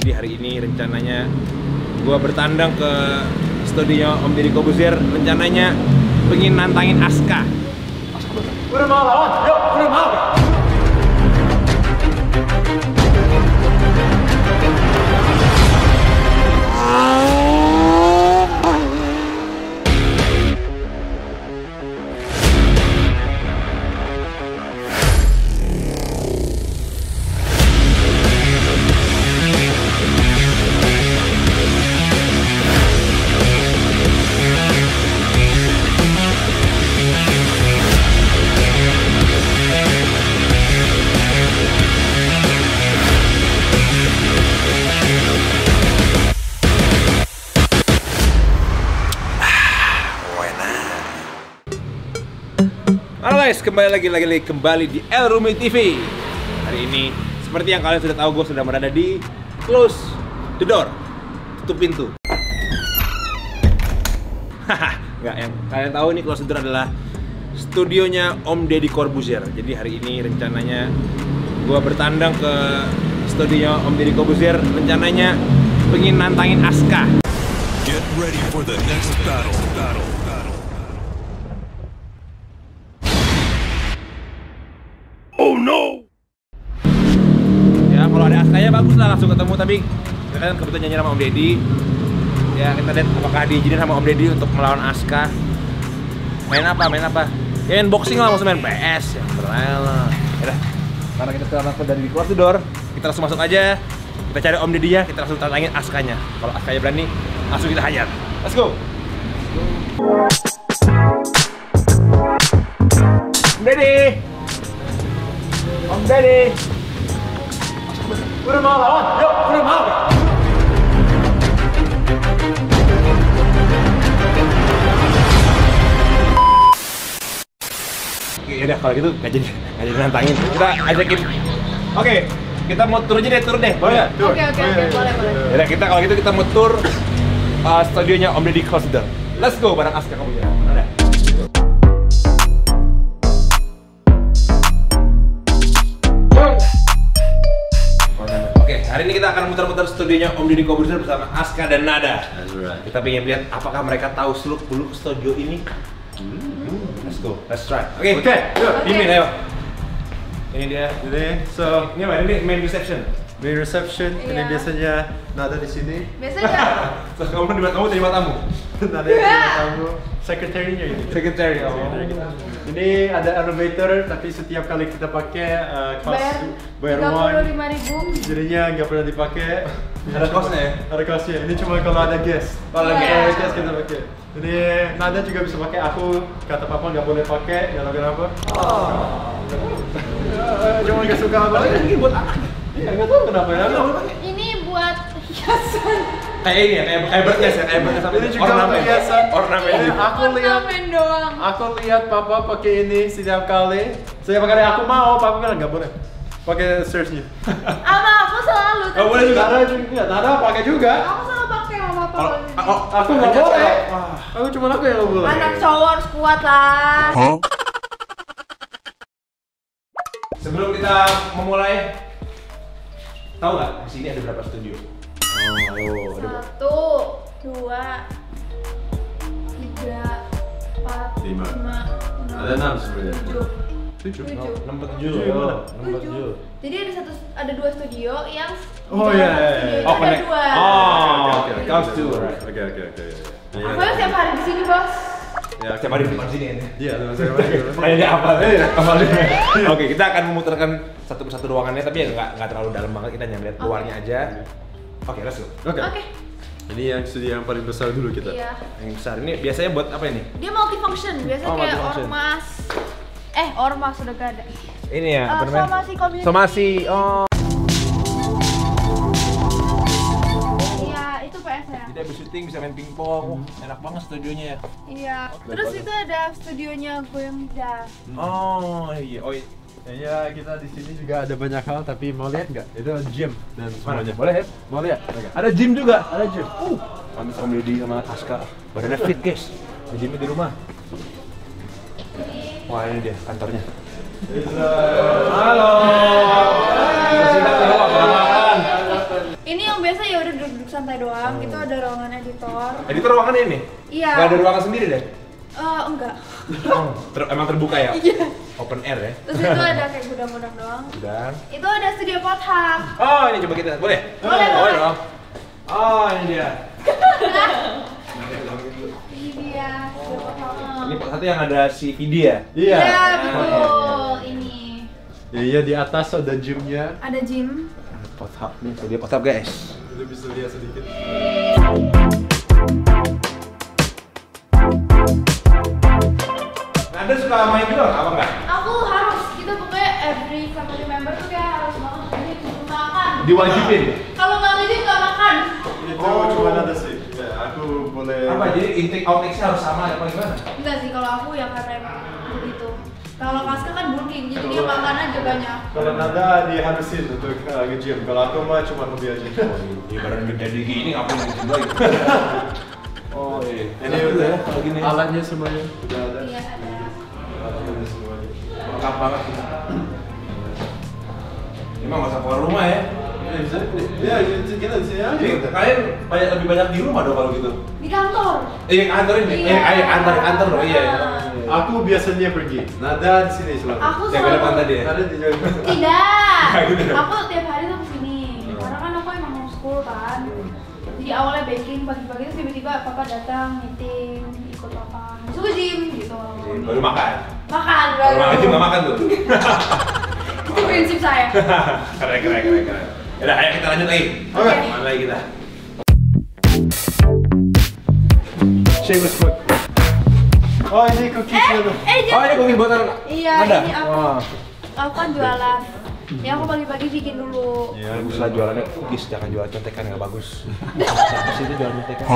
Jadi hari ini rencananya gua bertandang ke studio Om Deddy Kobusir. Rencananya pengen nantangin Aska. Udah mau lawan? Yuk, udah mau. Kembali lagi lagi lagi kembali di El Rumi TV. Hari ini seperti yang kalian sudah tahu gue sudah berada di close the door, tutup pintu. Haha, nggak yang kalian tahu ini close the door adalah studionya Om Deddy Corbuzier. Jadi hari ini rencananya gue bertandang ke studionya Om Deddy Corbuzier. Rencananya pengen nantangin Aska. Get ready for the next battle. Battle. Askanya bagus lah langsung ketemu tapi kita kan kebetulan nyanyi sama Om Deddy. Ya kita lihat apakah diizinin sama Om Deddy untuk melawan Aska. Main apa? Main apa? Ya main boxing lah, maksudnya main PS ya lah. Ya karena kita sekarang langsung dari keluar door, kita langsung masuk aja. Kita cari Om Deddy ya, kita langsung tantangin Askanya. Kalau Askanya berani, langsung kita hajar. Let's go. Om Deddy. Om Deddy. Lawan? Yuk. Ya udah kalau gitu nggak jadi nggak jadi nantangin. Kita ajakin. Oke, kita mau tur aja deh, tur deh. Boleh nggak? Oke oke oke boleh boleh. Ya udah kita kalau gitu kita mau tur uh, studionya Om Deddy Closer. Let's go bareng Aska kamu ya. Akan muter-muter studionya Om Deddy Corbuzier bersama Aska dan Nada. Kita pengen lihat apakah mereka tahu seluk beluk studio ini. Hmm, Let's go, let's try. Oke, Oke, yuk. Mimin ayo. Ini dia. Jadi, so Ini apa? Ini main reception. main reception ini Iya. biasanya nada di sini, Biasanya So, kamu terima kamu terima tamu. Nada yang tamu, sekretarinya ini. Secretary. Oh. Sekretari kita. Ini ada elevator, tapi setiap kali kita pakai uh, bayar kelas bayar tiga uang, puluh lima ribu. jadinya nggak pernah dipakai. Ada kosnya ya? Ada kosnya. Ini cuma kalau ada guest. Kalau ada ada guest. kita pakai. Jadi Nada juga bisa pakai. Aku kata papa nggak boleh pakai. Nggak tahu kenapa. Eh, Cuma nggak suka apa. Ini buat apa? Iya nggak tahu kenapa ya. Ini buat hiasan. Kayak ini ya, kayak kayak birdnest ya, kayak birdnest. Ini juga ornamen. hiasan. Ornamen. Aku lihat Ornamen doang. Aku lihat papa pakai ini setiap kali. Setiap kali aku mau, papa bilang nggak boleh. Pakai searchnya. Sama aku selalu. Nggak boleh juga. Nada juga, Nada pakai juga. Aku selalu pakai sama papa. Oh. Aku nggak boleh. Aku cuma aku yang nggak boleh. Anak cowok harus kuat lah. Sebelum kita memulai, tahu nggak di sini ada berapa studio? Oh, Satu, dua, tiga, empat, Lima. lima, Ada enam sebenarnya. tujuh. Tujuh. Tujuh. Nomor Tujuh, tujuh. mana? Nomor Tujuh. tujuh. Jadi ada satu, ada dua studio yang Oh, iya, satu iya, iya. Oh, ada dua. Oh, Oke, oke, oke. right. Oke, oke, oke. Aku yang tiap hari di sini bos. Ya, Setiap hari di sini ya. Iya, lagi. Makanya dia hafal. Hafalnya. Oke, kita akan memutarkan satu persatu ruangannya, tapi ya nggak nggak terlalu dalam banget. Kita hanya lihat Oke. luarnya aja. Oke, let's go. Oke. Oke. Ini yang studio yang paling besar dulu kita. Iya. Yang besar ini biasanya buat apa ini? Dia multifunction, biasanya Oh, kayak multifunction. ormas. Eh, ormas sudah gak ada. Ini ya, apa namanya? somasi community. Somasi. Oh. Syuting bisa main pingpong. Enak banget studionya ya. Iya. Terus itu ada studionya Goemda. Oh iya. Oh iya. Ya, kita di sini juga ada banyak hal, tapi mau lihat nggak? Itu gym dan semuanya. Boleh ya? Mau lihat? Ada gym juga. Ada gym. Uh, kami Om Deddy sama Aska. Badannya fit guys. Di gym di rumah. Wah ini dia kantornya. Halo. Masih tak tahu apa makan. Ini yang biasa santai doang. Itu ada ruangan editor. Editor ruangan ini? Iya. Gak ada ruangan sendiri deh? Eh, enggak. Oh, ter- emang terbuka ya? Iya. Open air ya? Terus itu ada kayak gudang-gudang doang. Dan Itu ada studio pothak. Oh, ini coba kita. Boleh? Boleh, boleh. dong. Oh, ini dia. Ini dia studio pothak. Ini satu yang ada si Vidi ya? Iya. Iya, betul. Ini Iya di atas ada gymnya. ada gym. Pothap nih, dia pothap guys. Bisa lihat sedikit. Anda suka main juga apa enggak? Aku harus kita pokoknya every family member tuh kayak harus banget ini makan. Diwajibin? Kalau nggak ngizin nggak makan. Itu Oh. cuma ada sih. Ya, aku boleh. Apa? Jadi intake outtake-nya harus sama apa gimana? Enggak sih kalau aku yang karena emang begitu. Kalau Kaska kan bulking, jadi dia makan aja banyak. Kalau Nanda dihabisin untuk uh, nge-gym. Kalau aku mah cuma hobi aja. Ini badan gede di gini ngapain gitu lagi? Oh iya. Ini udah ya kalau gini. alatnya semuanya udah ada. Iya ada. Alatnya semuanya. Lengkap banget. Emang nggak usah keluar rumah ya? Ya, bisa. Ya, kita di sini aja. Jadi kalian banyak lebih banyak di rumah dong kalau gitu? Di kantor. Iya kantor ini, Iya. eh ayo kantor kantor loh iya. Aku biasanya pergi. Nada di sini selalu. Aku Jaga selalu- depan tadi ya. Nada di jaga. Tidak. Aku tiap hari tuh ke sini. Karena kan aku emang homeschool kan. Jadi awalnya baking pagi-pagi tuh tiba-tiba papa datang meeting ikut papa masuk ke gym gitu. Baru makan. Makan Baru baru. makan juga makan tuh. Itu prinsip saya. keren keren keren keren. Yaudah ayo kita lanjut lagi. Oke. Mana lagi kita? Shameless plug. Oh, ini cookiesnya tuh. Eh, Oh ini kopi buatan Iya, Nanda? ini aku. Wah. Aku kan jualan. Ya aku pagi-pagi bikin dulu. Ya, Bagus lah jualannya cookies, jangan jual contekan nggak bagus. Siapa sih itu jualan contekan?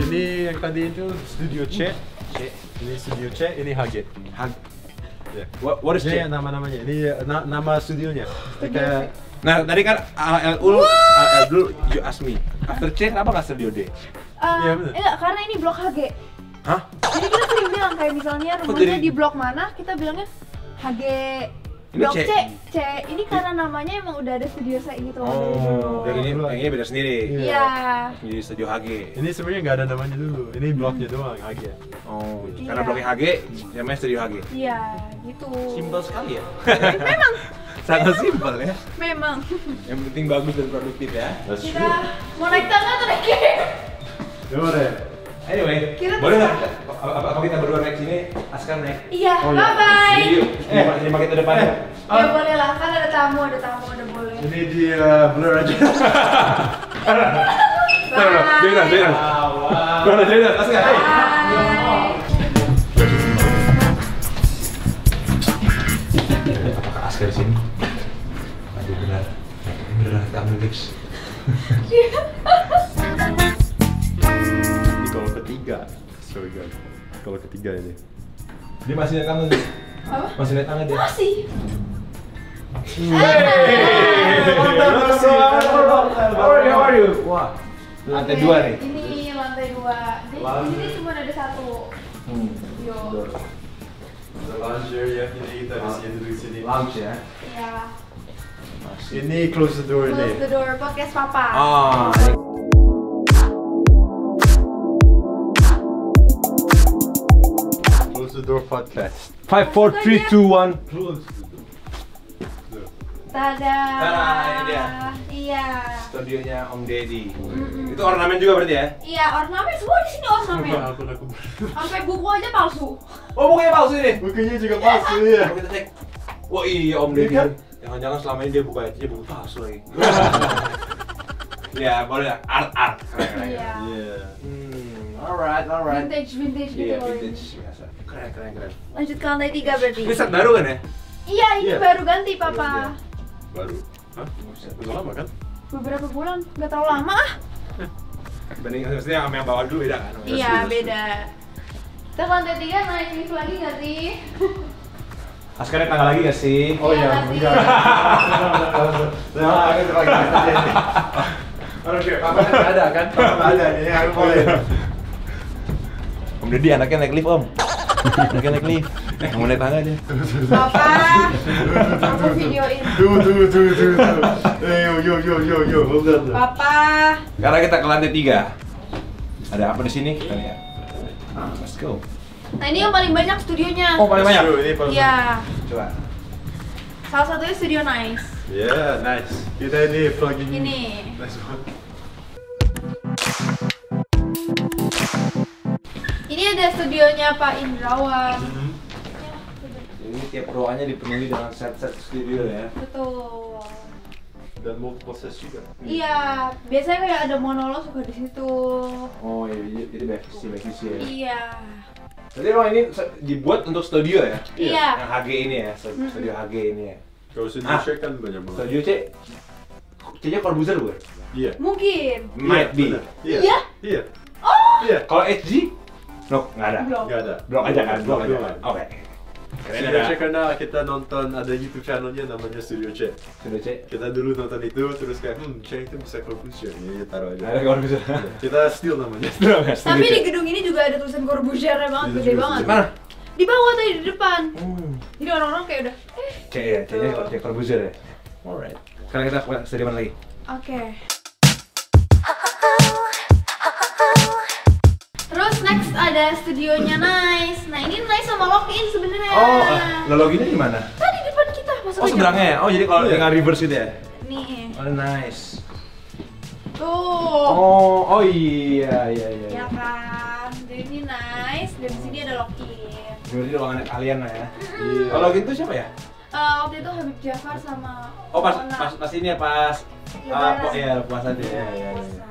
Ini yang tadi itu studio C. Ini studio C, ini Haget. Hag. Ya. What, what is it? nama-namanya. Ini na- nama studionya. Ini kayak Nah tadi kan ALU, AL dulu you ask me. After C kenapa nggak studio D? Eh, Iya, bener. enggak, karena ini blok HG. Hah? Jadi kita sering bilang kayak misalnya rumahnya di blok mana, kita bilangnya HG Ini blok C. C. C. Ini karena namanya emang udah ada studio saya gitu. Oh, yang ini yang ini beda sendiri. Iya. Jadi studio HG. ini sebenarnya nggak ada namanya dulu. Ini bloknya doang Haget. Oh, Iya. karena bloknya HG, namanya studio HG. Iya, gitu. Simpel sekali ya. Memang, Sangat simpel ya. memang. Yang penting bagus dan produktif ya. That's Kita mau naik tangga atau naik kiri? Boleh. Anyway, Kita boleh nggak? Apa, kita berdua naik sini? Askar naik. Iya, Oh, iya. bye bye. Jadi yuk, Eh. kita depan. Eh. Ya boleh lah, kan ada tamu, ada tamu, ada boleh. Ini di uh, blur aja. Nah, nah, jangan. wow. Jangan, jangan, Askar. Hey. Bye. Ini kalau ketiga. Sorry guys. Kalau ketiga ini. Dia masih lihat tangan dia. Apa? Masih lihat tangan dia. Masih. How are you? Wah. Lantai dua nih. Ini lantai dua. Di sini cuma ada satu. Hmm. Yo. Lounge area ini kita di sini duduk sini. Lounge ya. Ya. Ini close the door Close ini. the door podcast papa. Ah. Close the door podcast. Five, four, three, two, one. Close. Tada. Tada, ini dia. Iya. Studionya Om Deddy. Mm-mm. Itu ornamen juga berarti ya? Iya, ornamen semua di sini ornamen. Sampai buku aja palsu. Oh, bukunya palsu ini. Bukunya juga palsu ya. Kita cek. Wah iya Om Deddy. Iya kan? Jangan-jangan selama ini dia buka aja buku palsu lagi. ya boleh lah. Art art. Keren keren. Iya. Hmm, alright alright. Vintage vintage gitu Iya loh ini. vintage biasa. Keren keren keren. Lanjut ke lantai tiga berarti. Ini set baru kan ya? Iya, ini Iya. baru ganti papa. Baru. Hah? Udah lama kan? Beberapa bulan, nggak terlalu lama ah. Banding maksudnya sama yang bawah dulu beda kan? Iya, beda. Terus lantai tiga naik lift lagi nggak sih? Askarnya tanggal lagi gak sih? Oh Iya, iya, enggak. Nah, lagi. Oke, kan ada kan? Ada aku boleh. Om Deddy anaknya naik lift om. anaknya naik lift. Eh, kamu naik tangga aja. Papa, aku videoin. Tuh, tuh, tuh, tuh, tuh. Eh, yo, yo, yo, yo, yo. Papa, Sekarang kita ke lantai tiga. Ada apa di sini? Kita lihat. Let's go. Nah ini yang paling banyak studionya. Oh, paling banyak. Ini paling- Iya, Coba. salah satunya studio Nice. Yeah, nice. Kita ini vlogging. Ini. Nice. Ini ada studionya Pak Indrawan. Mhm. Ya, Ini tiap ruangannya dipenuhi dengan set-set studio ya. betul. Dan multiple sets juga. Iya, biasanya kayak ada monolog suka di situ. Oh iya, jadi jadi back visi, back visi ya. Iya. Jadi emang ini dibuat untuk studio ya? Iya. Yang HG ini ya, stu- studio HG ini ya. Kalau studio Ah. share kan banyak banget. Studio C, C-nya Corbuzier bukan? Iya. Mungkin. Might be. benar. Iya. Iya? Iya. Oh, Iya. Kalau HG? No, nggak ada. Nggak ada. Blok aja kan, blok aja Blok kan. Oke. Keren Studio ada C karena kita nonton ada YouTube channelnya namanya Studio C. studio C. Kita dulu nonton itu terus kayak hmm C itu bisa Corbusier ya, ya taruh aja. Ada Corbuzier. Kita steal namanya. Tapi di gedung ini juga ada tulisan Corbusier banget, Iya, gede banget. Mana? Di bawah tadi di depan. Hmm. Jadi orang-orang kayak udah, eh, C ya, C-nya C Corbuzier ya. Alright. Sekarang kita ke mana lagi? oke. Terus next ada studionya Nice. Nah ini Nice sama Lock-in sebenarnya. Oh, lo loginnya di mana? Tadi depan kita masuk Oh, seberangnya ya? Oh, jadi kalau Iya. tinggal reverse gitu ya? Nih, Oh, nice. tuh. Oh, oh iya, iya, iya. Ya kan. Jadi ini Nice dan di sini ada Lock-in. Berarti ruangannya kalian lah ya. Iya. Kalau gitu siapa ya? Eh, waktu itu Habib Jafar sama Oh, pas pas pas ini ya, pas Ya, bareng. po- iya, puasa dia. Iya, iya, iya.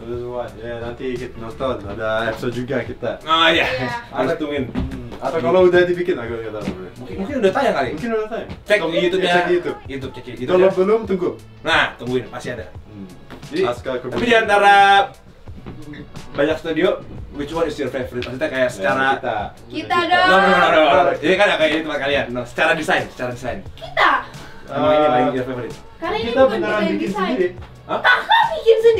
Terus what? Ya nanti kita nonton ada episode juga kita. Oh iya. Harus tungguin. Hmm. Atau kalau udah dibikin aku nggak tahu. Mungkin, mungkin udah tayang kali. Mungkin udah tayang. Cek di YouTube-nya. ya, Cek di YouTube. YouTube cek YouTube. Kalau belum tunggu. Nah, tungguin pasti ada. Hmm. Jadi, tapi di antara banyak studio, which one is your favorite? Maksudnya kayak Ya, secara kita. Kita Kita. dong. No, no, no, no, no. Jadi kan kayak ini tempat kalian. No, secara desain, secara desain. Kita. Emang ini paling your favorite. Karena ini Kita bukan beneran desain bikin desain. sendiri. Hah? Kakak bikin sendiri.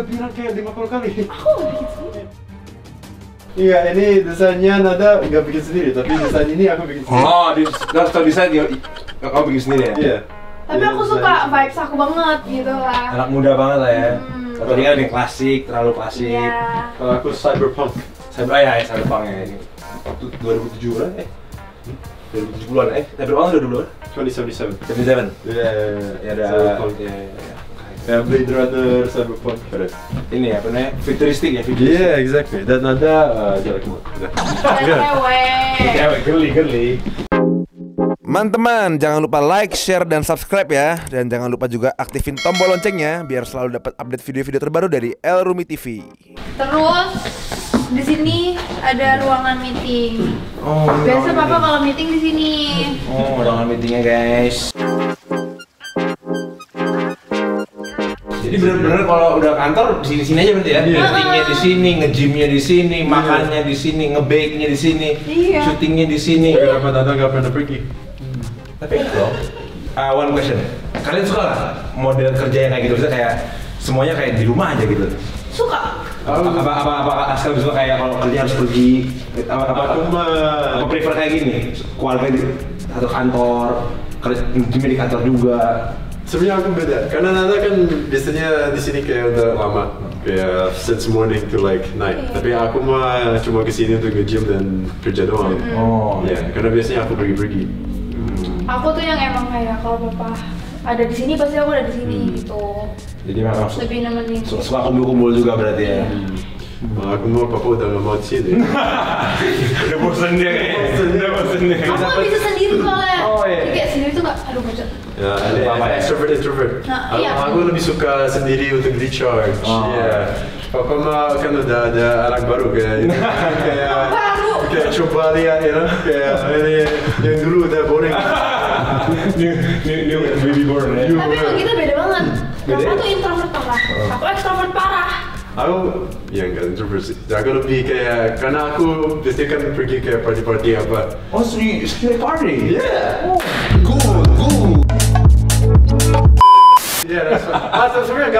Udah bilang kayak 50 kali. Aku nggak bikin sendiri. Iya, ini desainnya Nada nggak bikin sendiri, tapi desain ini aku bikin sendiri. Oh, di kalau desain dia kamu bikin sendiri ya? Iya. Tapi Iya, aku suka vibes aku banget gitu lah. Anak muda banget lah ya. Hmm. Kalau tadi kan ada yang klasik, terlalu klasik. Iya. Kalau aku cyberpunk. Saya oh ya, ya Cyberpunk ya ini. Waktu 2007 bulan eh. 2007 bulan eh. Cyberpunk udah dulu kan? 2077. 77. Iya, Ya ada cyberpunk. ya, ya, ya. Blade Runner, cyberpunk, keren. Ini ya, apa namanya? Futuristik ya, Iya, futuristik. exactly. Dan ada uh, jelek banget. Cewek. Cewek geli, geli. Teman-teman, jangan lupa like, share, dan subscribe ya. Dan jangan lupa juga aktifin tombol loncengnya biar selalu dapat update video-video terbaru dari El Rumi TV. Terus di sini ada ruangan meeting. Oh, Biasa papa kalau meeting di sini. Oh, ruangan meetingnya guys. Jadi bener-bener kalau udah kantor di sini sini aja berarti ya. Iya. Meetingnya di sini, ngejimnya di sini, makannya di sini, ngebake-nya di sini, Iya. syutingnya di sini. Kenapa Nada nggak pernah pergi? Tapi bro, uh, one question. Kalian suka nggak model kerja yang kayak gitu? Bisa kayak semuanya kayak di rumah aja gitu. Suka. Apa apa apa, apa Askar suka kayak kalau kerja harus pergi apa apa, Aku apa, mah apa prefer kayak gini? Keluarga di satu kantor, kerja di kantor juga. Sebenarnya aku beda, karena Nada kan biasanya di sini kayak udah lama, kayak since morning to like night. Tapi aku mah cuma ke sini untuk nge-gym dan kerja doang. Oh, ya, karena biasanya aku pergi-pergi. Aku tuh yang emang kayak kalau papa ada di sini pasti aku ada di sini gitu. Jadi memang Lebih nemenin. su- suka kumpul-kumpul juga berarti ya. Nah, aku mau papa udah nggak mau di sini. Udah bosan dia kayaknya. Udah bosan dia. Aku bisa sendiri soalnya. Oh, iya. Jadi kayak sendiri tuh nggak, aduh bocor. Ya, ada Apa ya? extrovert introvert. Nah, aku, iya. aku lebih suka sendiri untuk recharge. Oh. Iya. Papa mah kan udah ada anak baru kayak itu. kayak Baru. kayak coba lihat ya, kayak ini yang dulu udah boring. New new new baby born ya. Tapi emang kita beda banget. Papa ya? tuh introvert parah. Aku extrovert parah. Aku ya enggak introvert sih. Aku lebih kayak karena aku biasanya kan pergi kayak party-party apa. Oh, so you, so you party? Yeah. Cool, cool.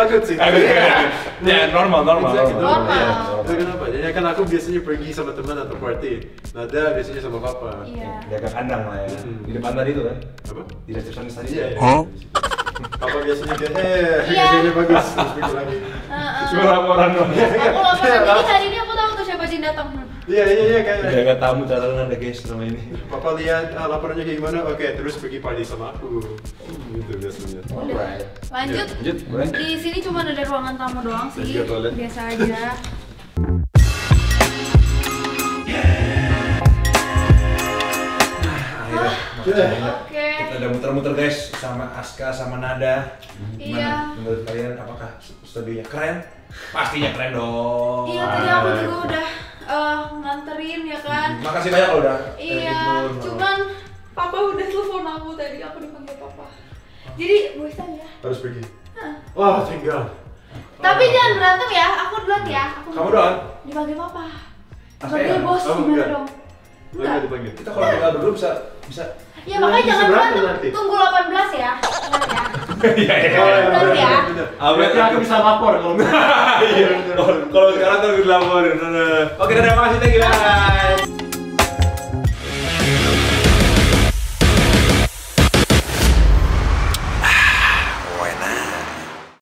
Takut sih. Ya normal normal. Exactly, normal. Normal. Iya. Itu kenapa? Jadi kan aku biasanya pergi sama teman atau party. Nada biasanya sama papa. Iya. Jaga kandang lah ya. Hmm. Di depan tadi tuh kan. Apa? Di resepsionis tadi. Iya. ya. iya. Papa biasanya kayak, eh, Iya. ini bagus. Terus pergi lagi. Heeh. Cuma laporan doang. Aku laporan jadi hari ini aku tahu tuh siapa Jin datang. Iya, iya, iya kayak. Jaga tamu jalanan ada guys selama ini. Papa lihat ah, laporannya kayak gimana, oke terus pergi party sama aku. Gitu biasanya. Alright. Lanjut. Lanjut, boleh. Di sini cuma ada ruangan tamu doang sih. Biasa aja. Akhirnya Oke. kita udah muter-muter guys sama Aska sama Nada. Iya. Gimana menurut kalian apakah studionya keren? Pastinya keren dong. Iya tadi aku juga udah eh, nganterin ya kan. Makasih banyak udah. Iya, dulu. cuman papa udah telepon aku tadi, aku dipanggil papa. Jadi bosan ya. Harus pergi. Wah, tinggal. Tapi jangan berantem ya, aku duluan ya. Aku Kamu doang. Dipanggil papa. Apa Dipanggil ya? bos Oh, gimana enggak. dong? Oh, dipanggil. Kita kalau tinggal berdua bisa bisa. Ya makanya jangan berantem berantem. nanti. Tunggu 18 ya. Ingat ya. Iya iya. Iya, bener, ya? Berarti aku bisa lapor kalau Iya. Kalau sekarang tuh dilaporin. Oke, terima kasih thank you guys.